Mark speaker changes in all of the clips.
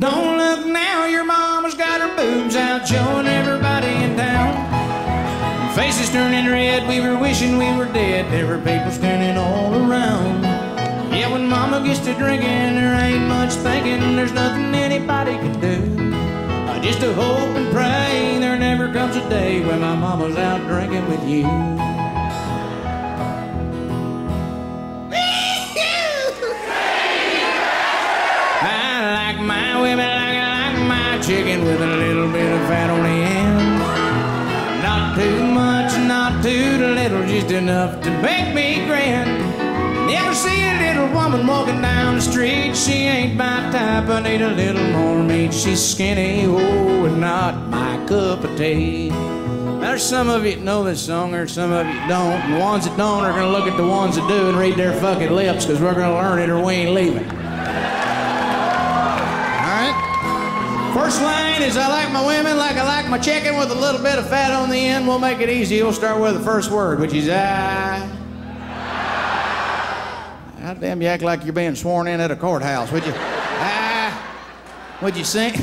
Speaker 1: Don't look now, your mama's got her boobs out, showing everybody in town. Faces turning red, we were wishing we were dead. There were people standing all around. Yeah, when mama gets to drinking, there ain't much thinking. There's nothing anybody can do. I just to hope and pray there never comes a day when my mama's out drinking with you. Chicken with a little bit of fat on the end. Not too much, not too little, just enough to make me grin. Never see a little woman walking down the street. She ain't my type. I need a little more meat. She's skinny, oh, and not my cup of tea. There's some of you know this song, or some of you don't. And the ones that don't are gonna look at the ones that do and read their fucking lips, because we're gonna learn it or we ain't leaving. First line is I like my women like I like my chicken with a little bit of fat on the end. We'll make it easy. We'll start with the first word, which is I. God damn, you act like you're being sworn in at a courthouse, would you? Ah. Would you sing?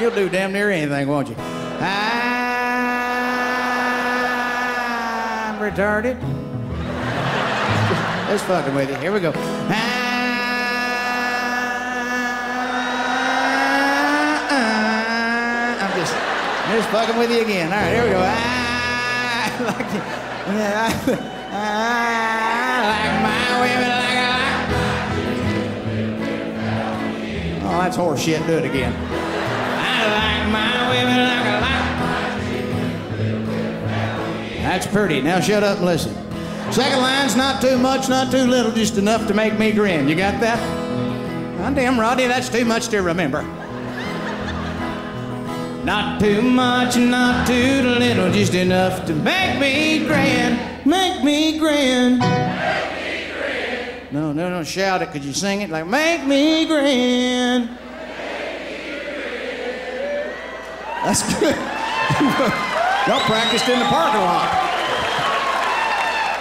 Speaker 1: You'll do damn near anything, won't you? I'm retarded. Just fucking with you. Here we go. I'm just, just fucking with you again. All right, here we go. I like, I, I like my women like I like. Oh, that's horse shit. Do it again. I like my women like I like. That's pretty. Now shut up and listen. Second line's not too much, not too little, just enough to make me grin. You got that? God damn, Rodney, that's too much to remember. Not too much, not too little, just enough to make me grin. Make me grin. No, no, no, shout it. Could you sing it like, make me grin? That's good. Y'all practiced in the parking lot.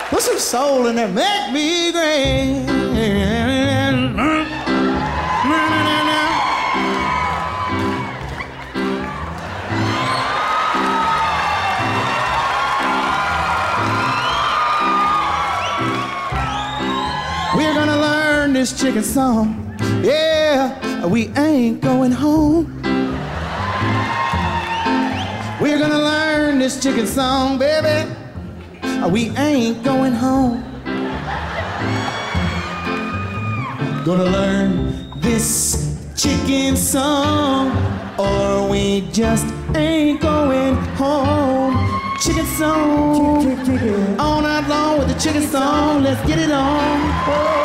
Speaker 1: Put some soul in there. Make me grin. This chicken song. Yeah, we ain't going home. We're gonna learn this chicken song, baby. We ain't going home. Gonna learn this chicken song, or we just ain't going home. Chicken song, all night long with the chicken song. Let's get it on. Whoa,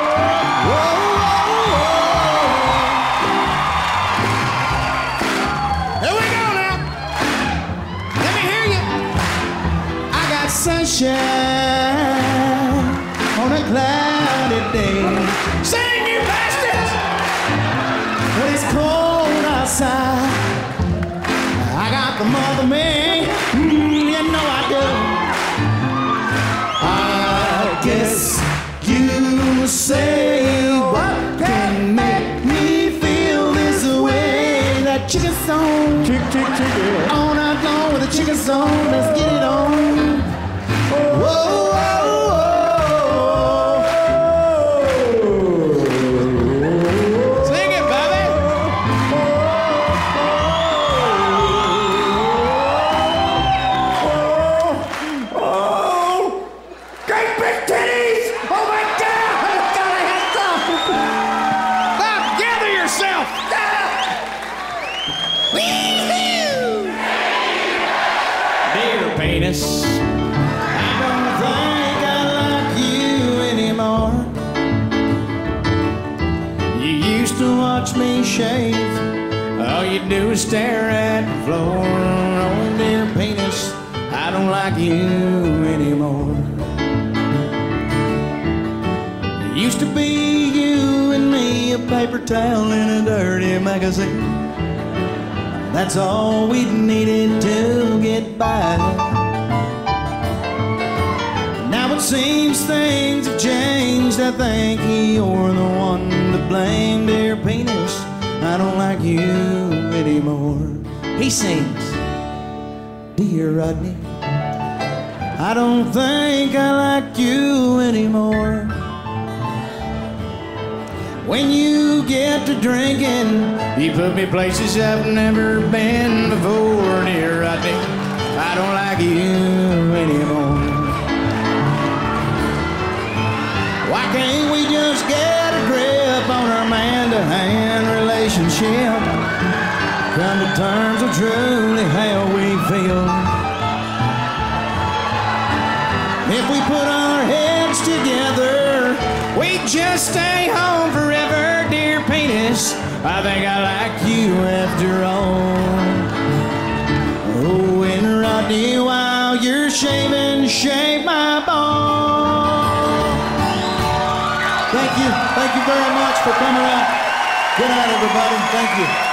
Speaker 1: sunshine on a cloudy day. Sing, you bastards! When it's cold outside, I got the mother man. Mm, you know I do. I guess you say what can make me feel this way. That chicken song, chick, chick, chick, all night long with a chicken song. Let's get it on. Stare at the floor. Oh, dear penis, I don't like you anymore. It used to be you and me, a paper towel in a dirty magazine. That's all we needed to get by. Now it seems things have changed. I think you're the one to blame, dear penis. I don't like you anymore. He sings, Dear Rodney, I don't think I like you anymore. When you get to drinking, you put me places I've never been before, dear Rodney. I don't like you anymore. Why can't we just get a grip on our man-to-hand relationship? Come to terms with truly how we feel. If we put our heads together, we just stay home forever, dear penis. I think I like you after all. Oh, and Rodney, while you're shaving, shave my ball. Thank you. Thank you very much for coming out. Good night, everybody. Thank you.